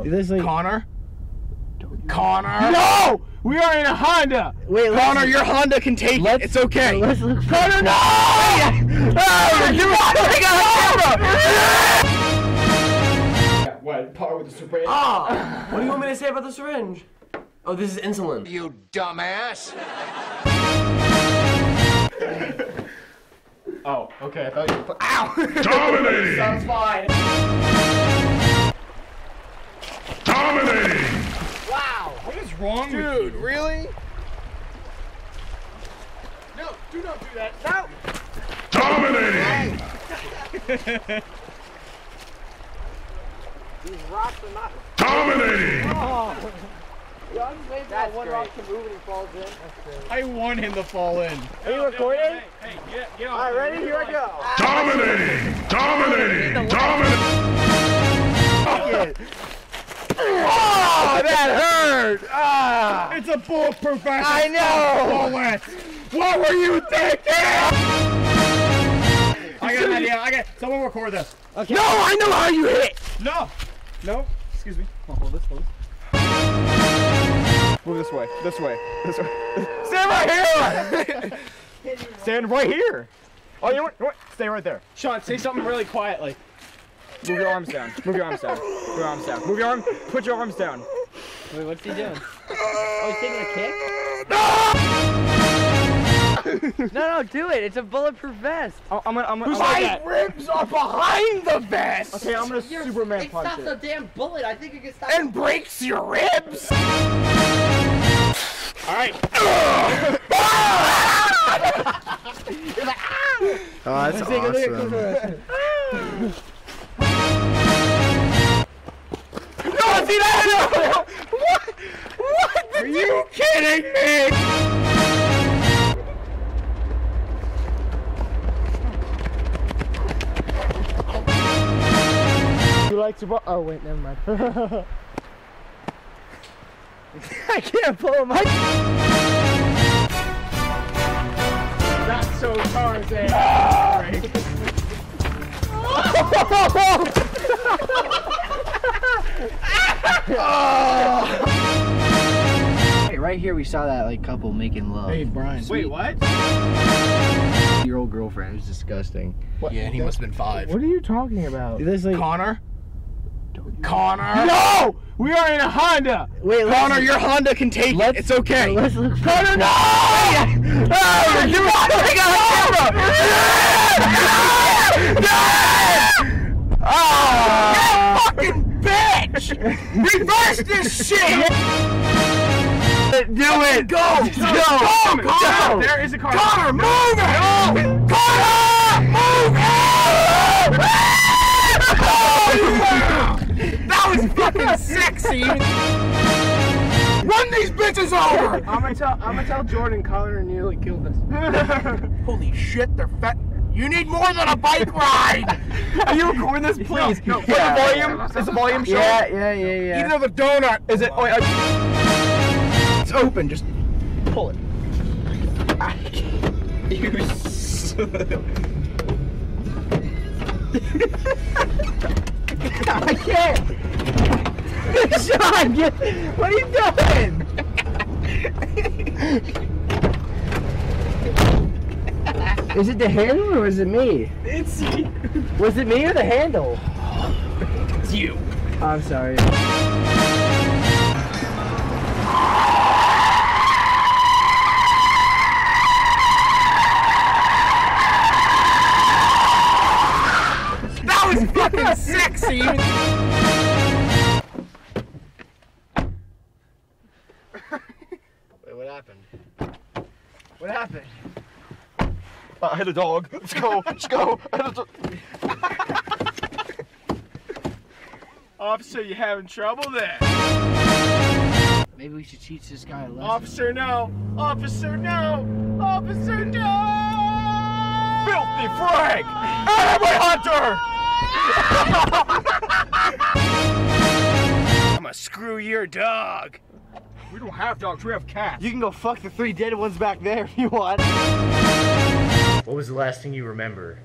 about? This like Connor? Connor? no. We are in a Honda! Wait, let's- Connor, your Honda can take it. Let's- It's okay. Let's look. Connor, no! Oh, you're camera! What? Par with the syringe? Ah! What do you want me to say about the syringe? Oh, this is insulin. You dumbass! Oh, okay. I thought you were. Put- Ow! Dominating! Sounds fine. Wrong Dude, really? No, do not do that. No! Dominating! These rocks are not. Dominating! Oh. That's one rock to move and he falls in. I want him to fall in. Are you recording? Hey, get, get off. Alright, ready? Here I go. Dominating! Dominating! Dominating! Ah! It's a bulletproof vest. I know! Bullet. What were you thinking? I got an idea. I got. Someone record this. Okay. No, I know how you hit! No. No. Excuse me. I'll hold this. Hold this. Move this way. This way. This way. Stand right here! Stand right here. Oh, you know what? You know what? Stay right there. Sean, say something really quietly. Move your arms down. Move your arms down. Move your arms down. Move your arm. Put your arms down. Wait, what's he doing? Oh, he's taking a kick. No, no, no, do it. It's a bulletproof vest. Oh, I'm gonna. I'm gonna. Who I'm gonna- that? ribs are behind the vest! Okay, I'm gonna Superman it punch stops it. the damn bullet. I think it can stop. And breaks your ribs! Alright. Ah! Oh, that's awesome. you kidding me? You like to? Oh wait, never mind. I can't pull him. Not so Tarzan. Hey, right here we saw that like couple making love. Hey, Brian. Wait, what? Your old girlfriend. It was disgusting. Yeah, and he must have been five. What are you talking about? This like. Connor? Connor? No! We are in a Honda! Wait, let's- Connor, your Honda can take it. Let's- It's okay. Let's look. Connor, no! Oh, you're watching on camera! Oh! You fucking bitch! Reverse this shit! Do it! Go! Go! Go! Go! There is a car. Connor, move it! Connor! Move it! That was fucking sexy! Run these bitches over! I'm gonna tell. I'm gonna tell Jordan Connor nearly killed us. Holy shit, they're fat. You need more than a bike ride! Are you recording this, please? No, no. Is the volume? Is the volume showing? Yeah, yeah, yeah, yeah. Even though the donut is it? Oh, I- it's open. Just pull it. Ah, you. s- I can't. Sean, get, what are you doing? Is it the handle or is it me? It's you. Was it me or the handle? It's you. Oh, I'm sorry. Sexy. Wait, what happened? What happened? I hit a dog. Let's go. Let's go. I hit a. Officer, you having trouble there? Maybe we should teach this guy a lesson. Officer, no. Officer, no. Officer, no. Filthy Frank! Animal Hunter! I'm gonna screw your dog. We don't have dogs. We have cats. You can go fuck the three dead ones back there if you want. What was the last thing you remember?